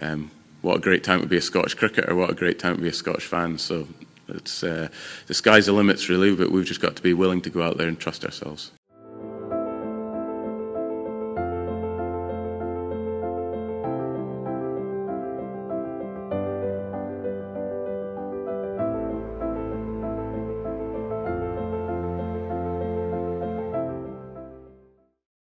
um, what a great time to be a Scottish cricketer, what a great time to be a Scottish fan. So it's uh, the sky's the limits, really, but we've just got to be willing to go out there and trust ourselves.